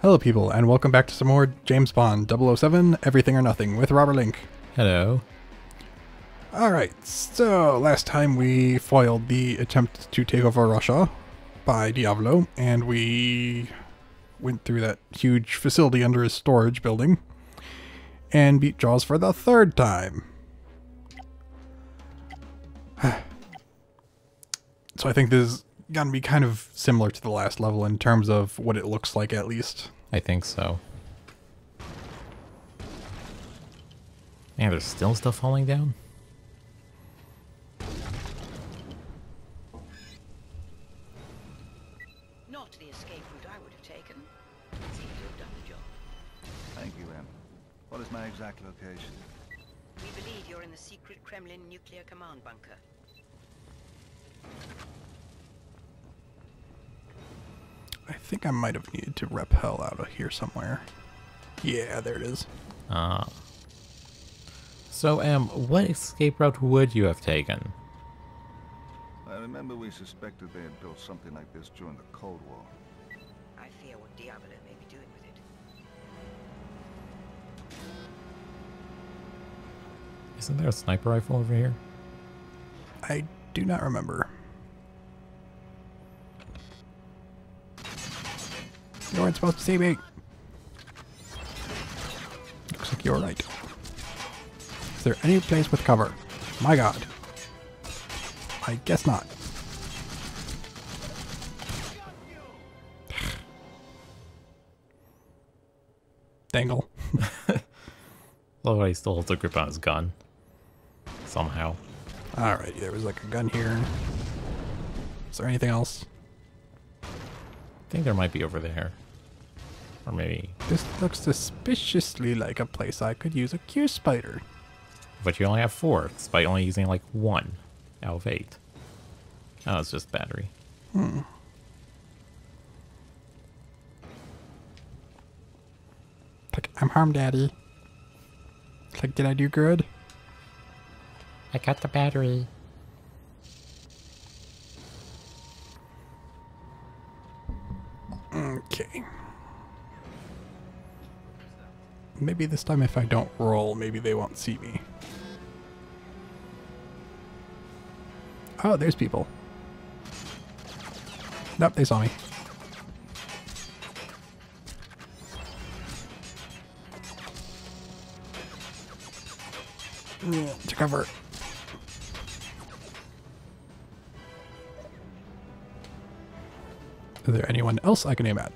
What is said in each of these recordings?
Hello, people, and welcome back to some more James Bond 007 Everything or Nothing with Robert Link. Hello. Alright, so last time we foiled the attempt to take over Russia by Diavolo, and we went through that huge facility under his storage building and beat Jaws for the third time. so I think this is gonna be kind of similar to the last level in terms of what it looks like at least. I think so. Man, there's still stuff falling down? Not the escape route I would have taken. Seems to have done the job. Thank you, M. What is my exact location? We believe you're in the secret Kremlin nuclear command bunker. I think I might have needed to repel out of here somewhere. Yeah, there it is. Uh, so, um, what escape route would you have taken? I remember we suspected they had built something like this during the Cold War. I fear what Diavolo may be doing with it. Isn't there a sniper rifle over here? I do not remember. You weren't supposed to see me. Looks like you're right. Is there any place with cover? My god. I guess not. Dangle. Although he still holds a grip on his gun. Somehow. Alright, there was like a gun here. Is there anything else? I think there might be over there. Or maybe... This looks suspiciously like a place I could use a Q spider. But you only have four, despite only using like one out of eight. Oh, it's just battery. Hmm. Like, I'm harmed, Daddy. Like, did I do good? I got the battery. Maybe this time if I don't roll, maybe they won't see me. Oh, there's people. Nope, they saw me. To cover. Is there anyone else I can aim at?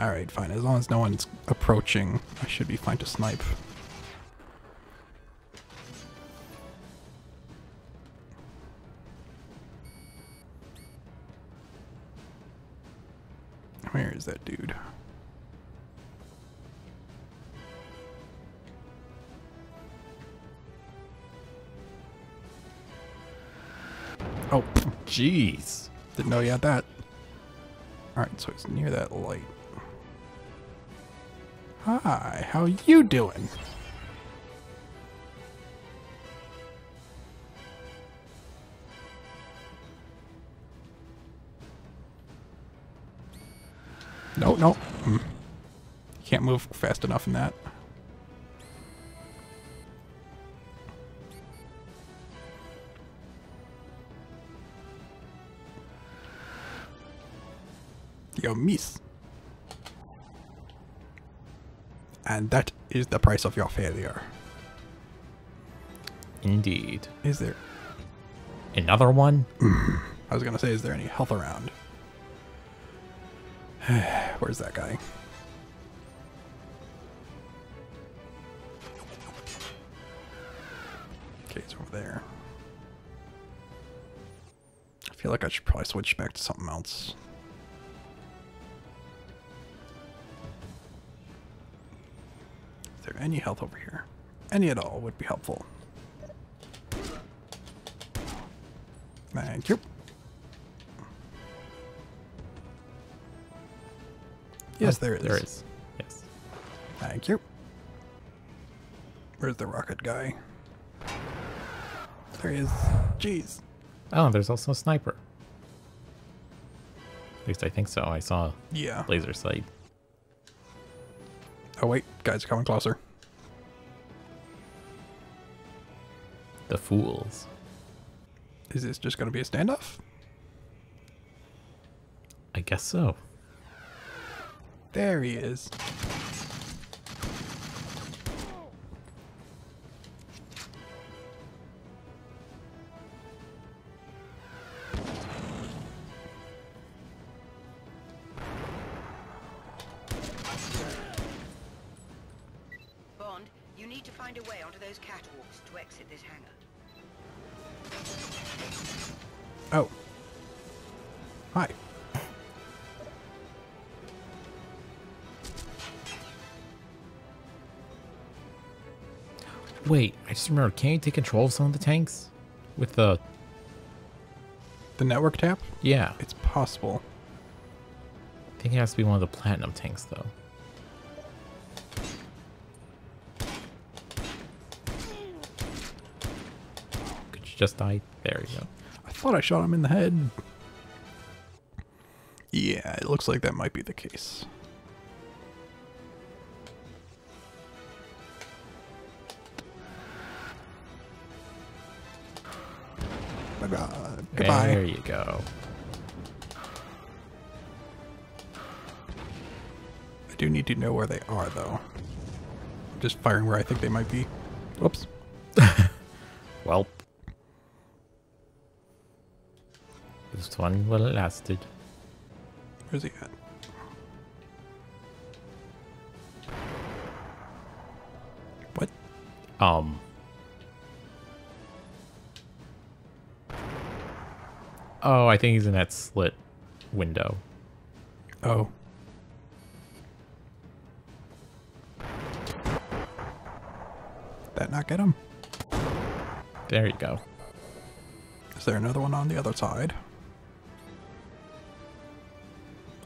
Alright, fine. As long as no one's approaching, I should be fine to snipe. Where is that dude? Oh, Jeez. didn't know you had that. Alright, so it's near that light. Hi, how you doing? No, no. Mm. Can't move fast enough in that. Yo, miss. And that is the price of your failure. Indeed. Is there... Another one? I was gonna say, is there any health around? Where's that guy? Okay, it's over there. I feel like I should probably switch back to something else. Any health over here? Any at all would be helpful. Thank you. Yes, Oh, there is. There is. Yes. Thank you. Where's the rocket guy? There he is. Jeez. Oh, there's also a sniper. At least I think so. I saw Yeah. laser sight. Oh wait, guys are coming closer. Fools. Is this just going to be a standoff? I guess so. There he is. Bond, you need to find a way onto those catwalks to exit this hangar. Oh. Hi. Wait, I just remembered. Can you take control of some of the tanks? With the The network tap? yeah, It's possible. I think it has to be one of the platinum tanks though. Just die? There you go. I thought I shot him in the head. Yeah, it looks like that might be the case. Bye bye. Goodbye. There you go. I do need to know where they are, though. I'm just firing where I think they might be. Whoops. Welp. This one well it lasted. Where's he at? What? Um. Oh, I think he's in that slit window. Oh. That not get him? There you go. Is there another one on the other side?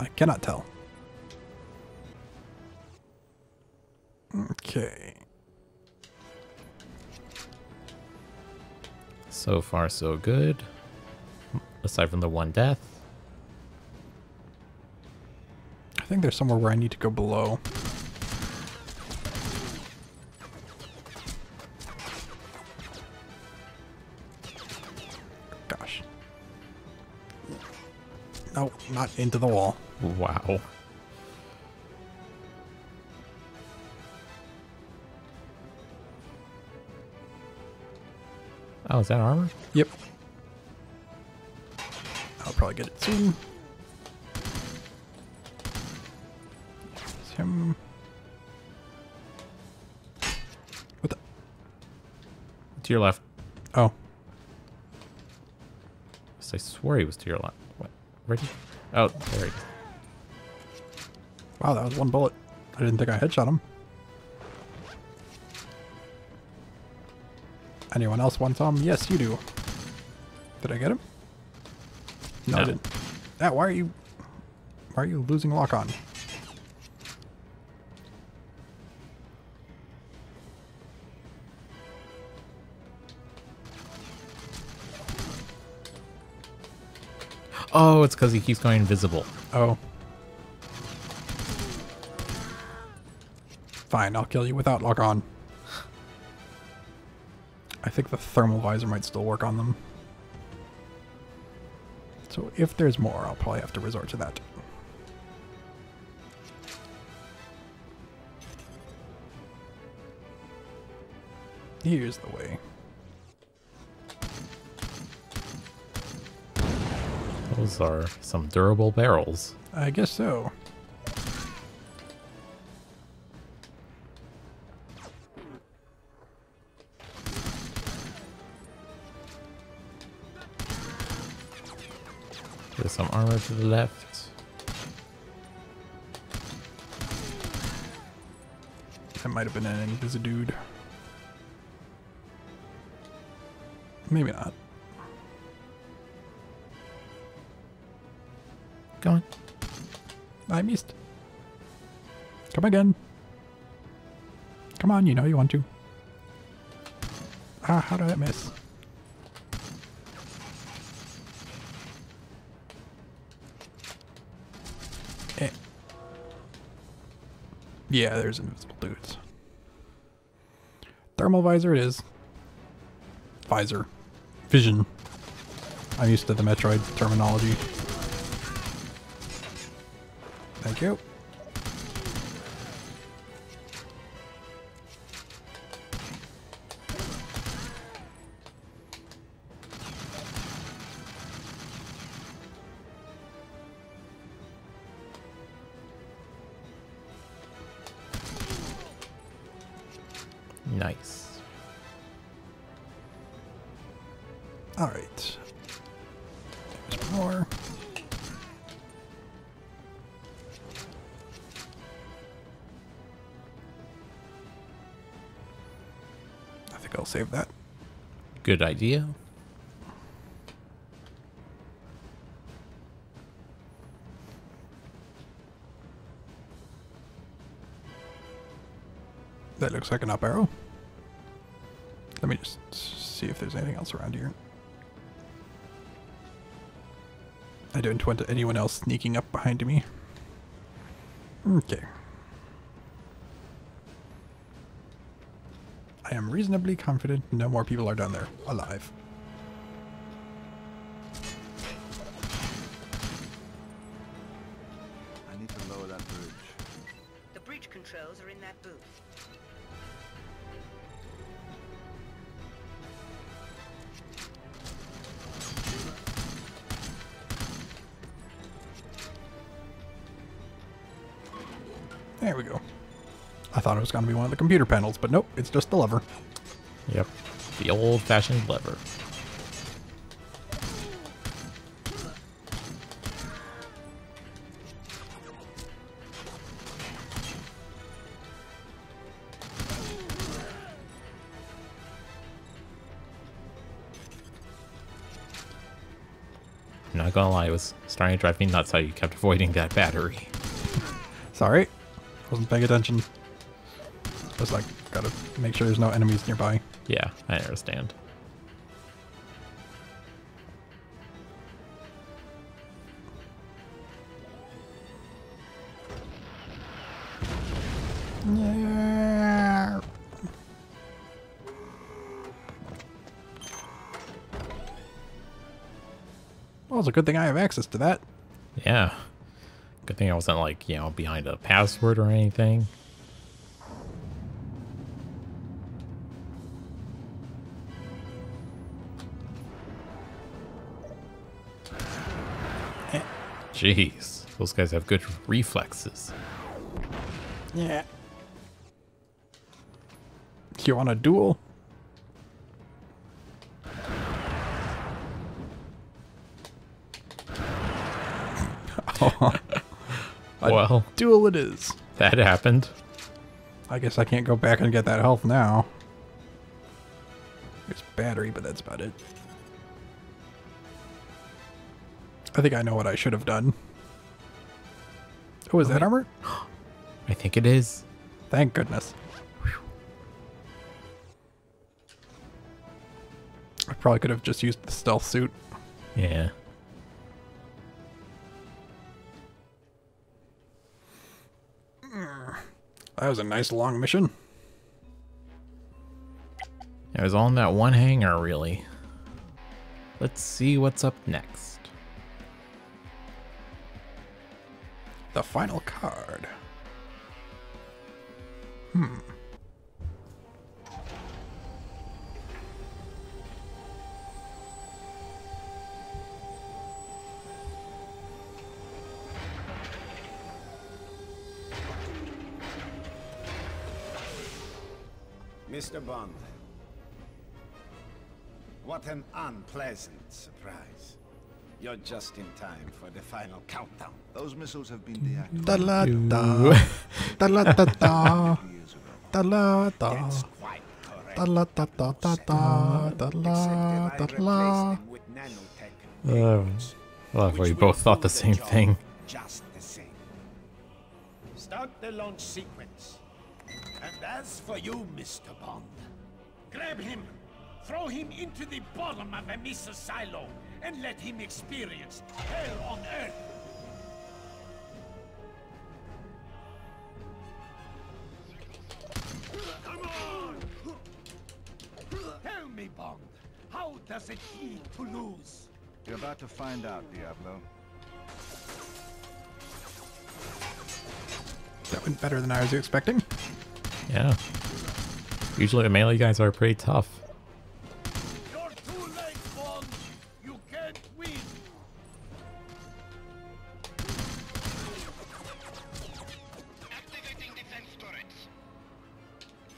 I cannot tell. Okay. So far, so good. Aside from the one death. I think there's somewhere where I need to go below. Gosh. No, not into the wall. Wow. Oh, is that armor? Yep. I'll probably get it soon. It's him. What the? To your left. Oh, I swore he was to your left. What? Ready? Oh, there he is. Wow, that was one bullet. I didn't think I headshot him. Anyone else want some? Yes, you do. Did I get him? No, I didn't. Ah, why are you... Why are you losing lock on? Oh, it's because he keeps going invisible. Oh. Fine, I'll kill you without lock on. I think the thermal visor might still work on them. So if there's more, I'll probably have to resort to that. Here's the way. Those are some durable barrels. I guess so. Some armor to the left. That might have been an Invisidude. Maybe not. Go on. I missed. Come again. Come on, you know you want to. Ah, how did I miss? Yeah, there's invisible dudes. Thermal visor it is. Visor. Vision. I'm used to the Metroid terminology. Thank you. Think I'll save that. Good idea. That looks like an up arrow. Let me just see if there's anything else around here. I don't want anyone else sneaking up behind me. Okay. I am reasonably confident no more people are down there alive. Was going to be one of the computer panels, but nope, it's just the lever. Yep. The old-fashioned lever. Not gonna lie, it was starting to drive me nuts how you kept avoiding that battery. Sorry, wasn't paying attention. Just like, gotta make sure there's no enemies nearby. Yeah, I understand. Yeah. Well, it's a good thing I have access to that. Yeah. Good thing I wasn't like, you know, behind a password or anything. Jeez, those guys have good reflexes. Yeah. You want a duel? oh, Well, duel it is. that happened. I guess I can't go back and get that health now. There's battery, but that's about it. I think I know what I should have done. Oh, is that wait. armor? I think it is. Thank goodness. I probably could have just used the stealth suit. Yeah. That was a nice long mission. It was all in that one hangar, really. Let's see what's up next. The final card. Hmm. Mr. Bond. What an unpleasant surprise. You're just in time for the final countdown. Those missiles have been deactivated Da la da. Da la da da. years ago. Da la da. That's quite correct. Da la da da da da. Da la da Except that I la. replaced them with nanotech Oh, payloads, well, we which both will thought do the same job thing. Just the same. Start the launch sequence. And as for you, Mr. Bond, grab him, throw him into the bottom of a missile silo, and let him experience hell on earth. Come on! Tell me, Bond, how does it feel to lose? You're about to find out, Diavolo. That went better than I was expecting. Yeah. Usually the melee guys are pretty tough.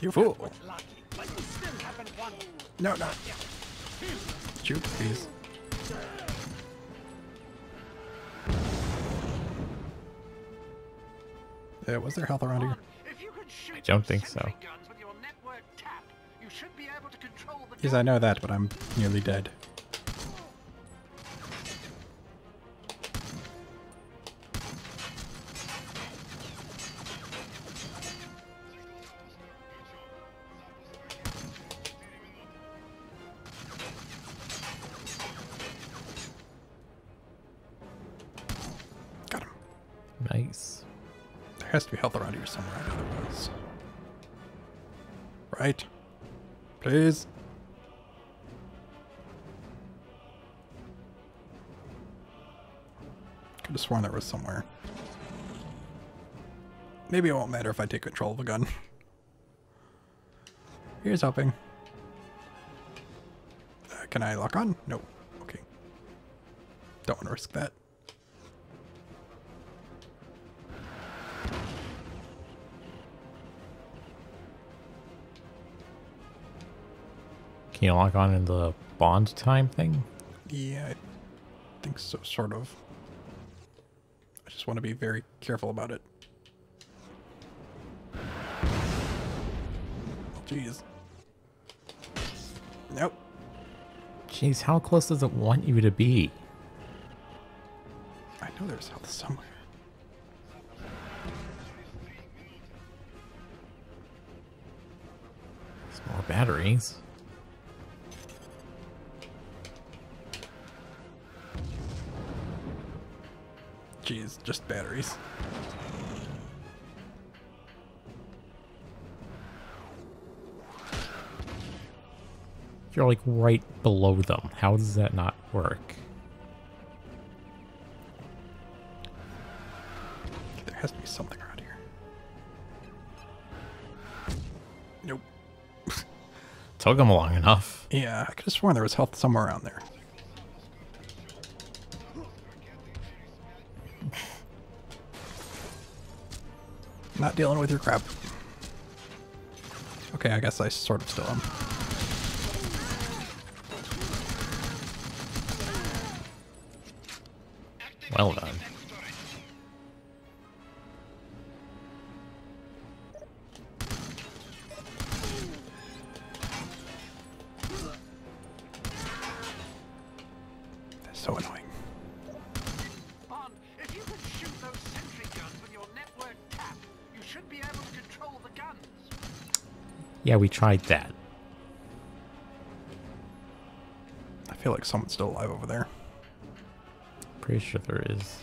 You fool. Lucky, but you still haven't. No, no. Shoot, please. Yeah, was there health around here? You I don't think so. sentry Guns with your network tap, you should be able to control the Yes, I know that, but I'm nearly dead. Has to be health around here somewhere. Right? Please? Could have sworn there was somewhere. Maybe it won't matter if I take control of a gun. Here's hoping. Uh, can I lock on? No. Okay. Don't want to risk that. Can you lock on in the bond time thing? Yeah, I think so, sort of. I just want to be very careful about it. Jeez. Nope. Jeez, how close does it want you to be? I know there's health somewhere. Some more batteries. Jeez, just batteries. You're like right below them. How does that not work? There has to be something around here. Nope. Took them long enough. Yeah, I could have sworn there was health somewhere around there. Not dealing with your crap. Okay, I guess I sort of still am. Yeah, we tried that. I feel like someone's still alive over there. Pretty sure there is.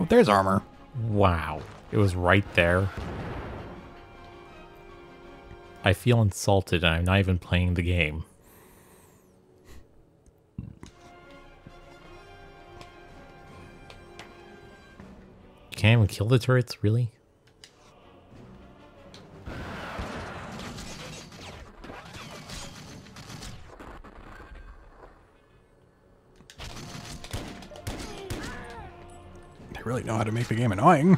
Oh, there's armor. Wow. It was right there. I feel insulted and I'm not even playing the game. You can't even kill the turrets, really? They really know how to make the game annoying.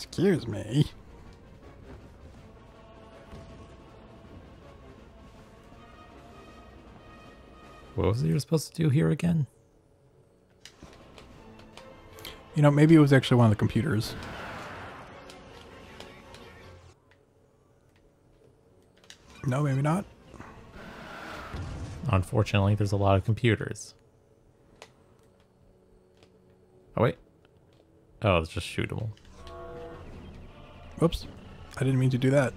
Excuse me. What was it you're supposed to do here again? You know, maybe it was actually one of the computers. No, maybe not. Unfortunately, there's a lot of computers. Oh, wait. Oh, it's just shootable. Whoops. I didn't mean to do that.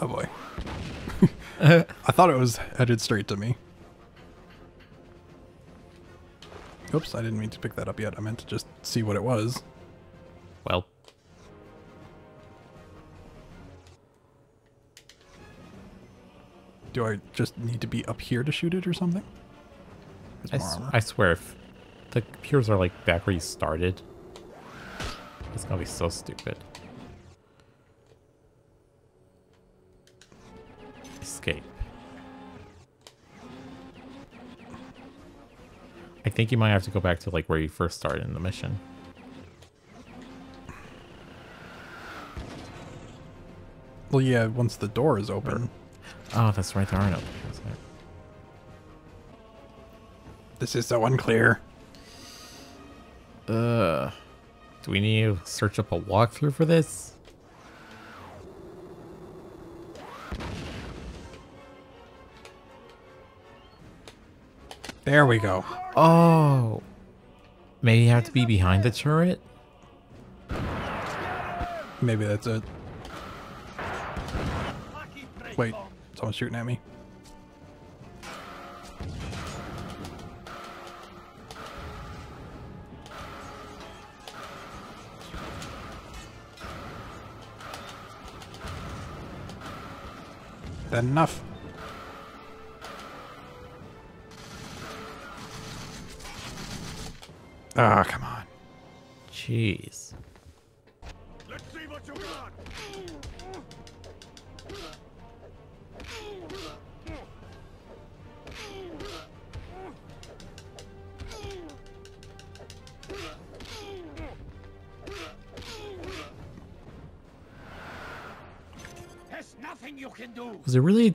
Oh boy. I thought it was headed straight to me. Oops, I didn't mean to pick that up yet. I meant to just see what it was. Well, Do I just need to be up here to shoot it or something? I, There's more s- armor. I swear, if the computers are like back where you started, it's gonna be so stupid. Escape. I think you might have to go back to like where you first started in the mission. Well, yeah, once the door is open. Oh, that's right. There are no. This is so unclear. Uh, do we need to search up a walkthrough for this? There we go. Oh, maybe you have to be behind the turret. Maybe that's it. Wait. Someone's shooting at me. That enough? Ah, come on. Jeez.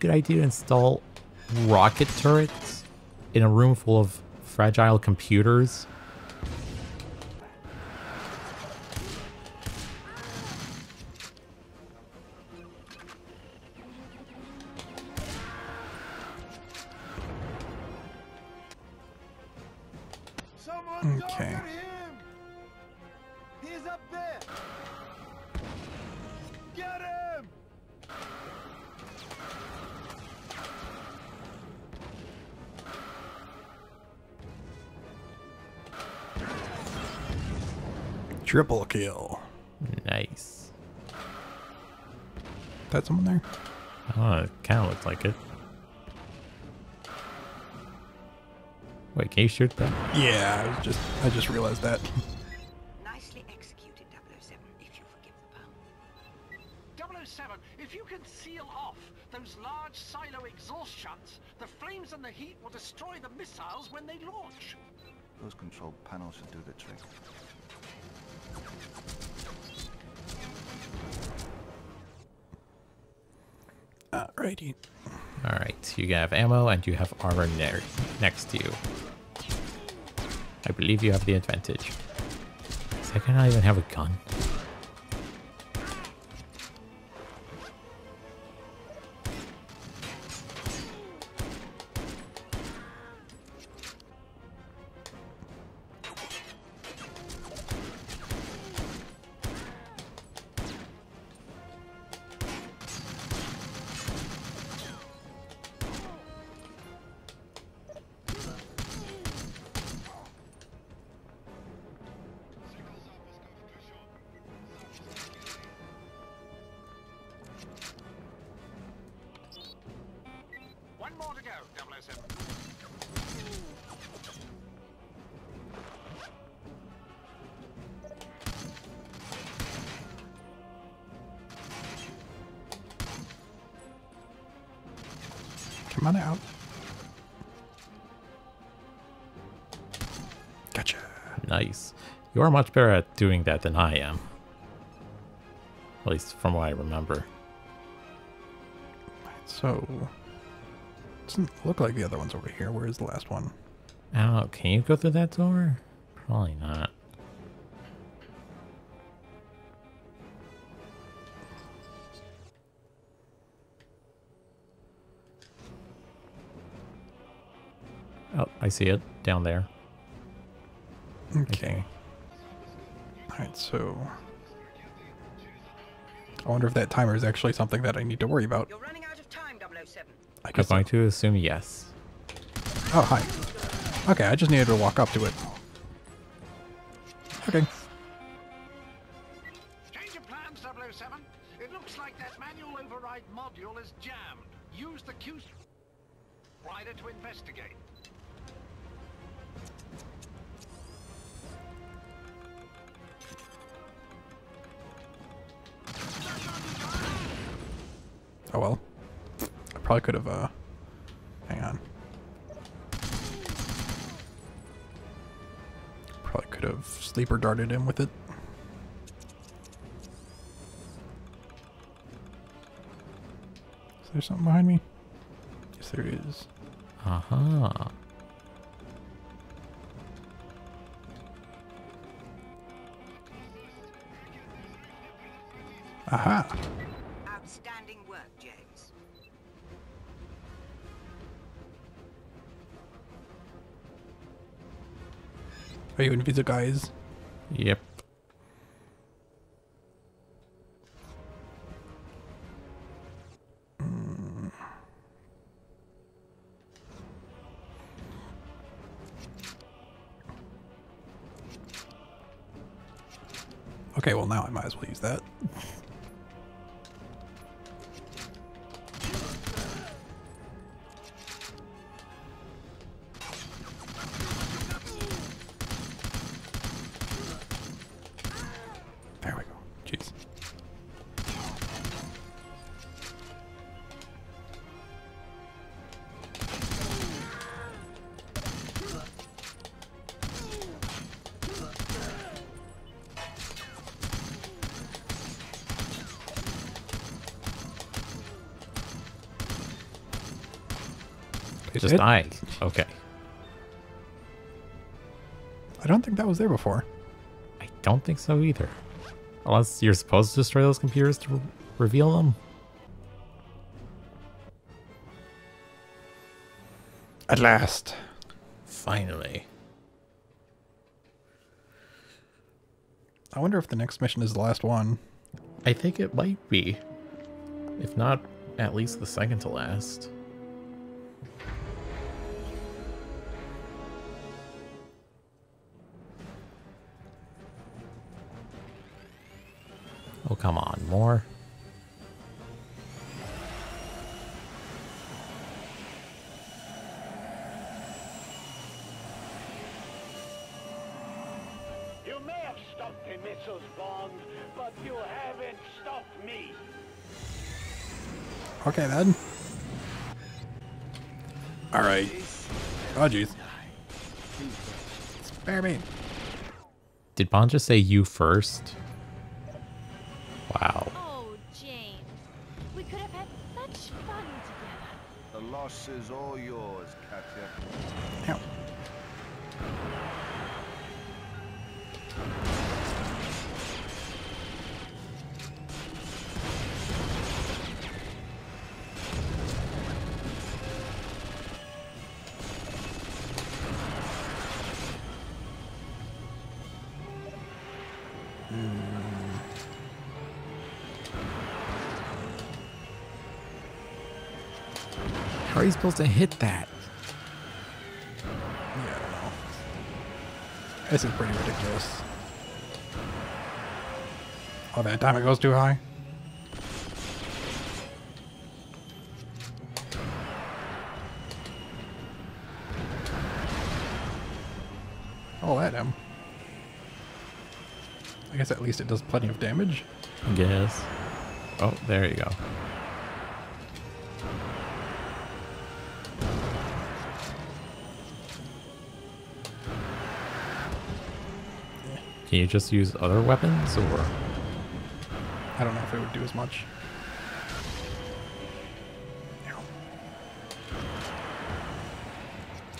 Good idea to install rocket turrets in a room full of fragile computers? Okay. Triple kill. Nice. That someone there? Uh, oh, it kind of looked like it. Wait, can you shoot that? Yeah, I was just I just realized that. you have armor ne next to you. I believe you have the advantage. Is gonna even have a gun? Nice. You are much better at doing that than I am. At least from what I remember. So, it doesn't look like the other one's over here. Where is the last one? Know. Can you go through that door? Probably not. Oh, I see it down there. I Okay. Think. Alright, so. I wonder if that timer is actually something that I need to worry about. You're running out of time, 007. I I'm guess. going to assume yes. Oh, hi. Okay, I just needed to walk up to it. Okay. Change of plans, 007. It looks like that manual override module is jammed. Use the Q spider to investigate. Oh well. I probably could have, uh. Hang on. Probably could have sleeper darted in with it. Is there something behind me? Yes, there is. Uh-huh. Aha! Are you invisible guys? Yep. Is Just it? die. Okay. I don't think that was there before. I don't think so either. Unless you're supposed to destroy those computers to re- reveal them. At last. Finally. I wonder if the next mission is the last one. I think it might be. If not, at least the second to last. Oh, come on, more. You may have stopped the missiles, Bond, but you haven't stopped me. Okay then. Alright. Oh jeez. Spare me. Did Bond just say you first? How are you supposed to hit that? Yeah, I don't know. This is pretty ridiculous. Oh, that time it goes too high? Oh, that him. I guess at least it does plenty of damage. I guess. Oh, there you go. Can you just use other weapons or? I don't know if it would do as much.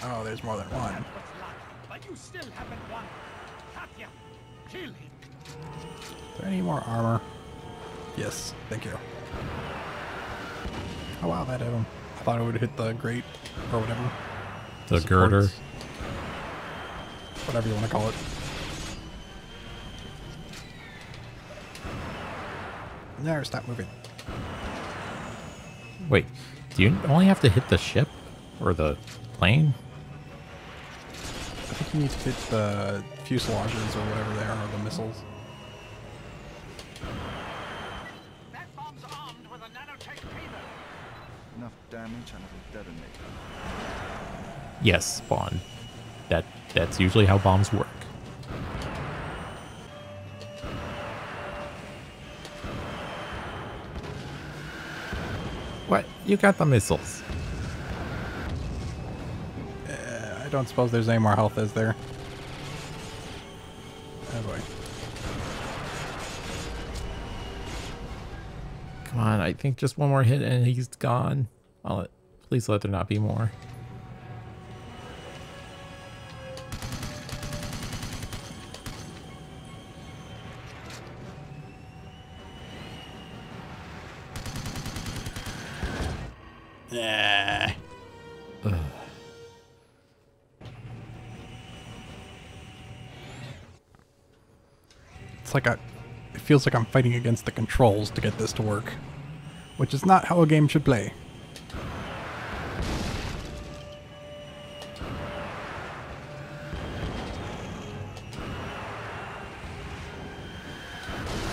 Oh, there's more than one. Is there any more armor? Yes, thank you. Oh wow, that hit him. I thought it would hit the grate or whatever. The girder. Whatever you want to call it. There, stop moving. Wait, do you only have to hit the ship or the plane? I think you need to hit the fuselages or whatever they are, or the missiles. That bomb's armed with a nanotech payload. Enough damage and it'll detonate. Yes, spawn. That that's usually how bombs work. You got the missiles. Uh, I don't suppose there's any more health, is there? Oh boy. Come on, I think just one more hit and he's gone. I'll please let there not be more. It's like I, it feels like I'm fighting against the controls to get this to work, which is not how a game should play.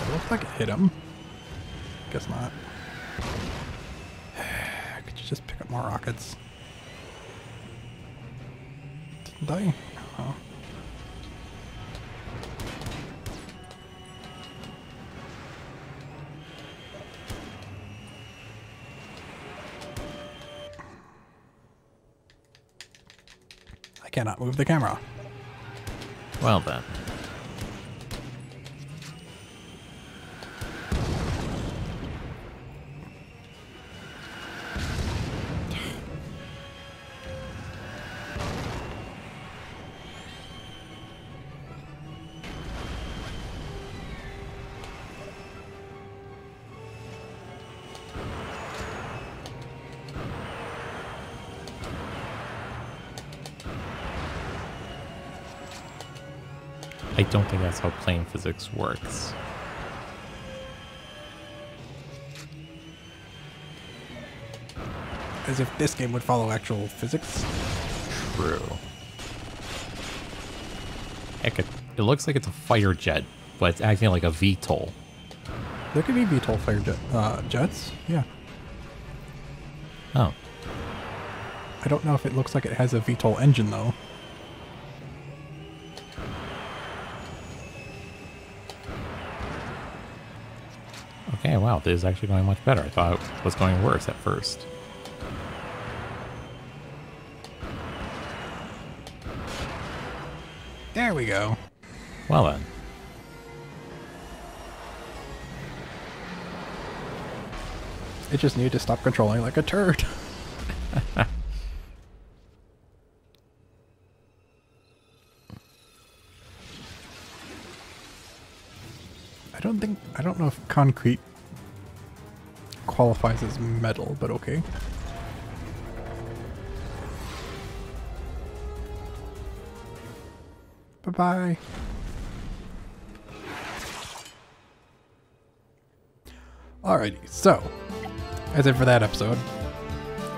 It looks like it hit him. Cannot move the camera. Well then. I don't think that's how plane physics works. As if this game would follow actual physics. True. Heck, it, it looks like it's a fighter jet, but it's acting like a VTOL. There could be VTOL fire jet, uh, jets. Yeah. Oh. I don't know if it looks like it has a VTOL engine though. Is actually going much better. I thought it was going worse at first. There we go. Well then. It just needed to stop controlling like a turd. I don't think I don't know if concrete qualifies as metal, but okay. Bye bye. Alrighty, so that's it for that episode.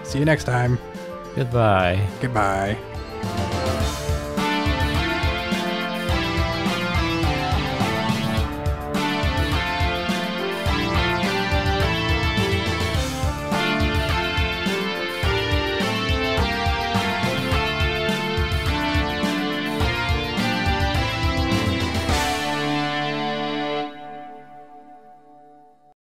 See you next time. Goodbye. Goodbye.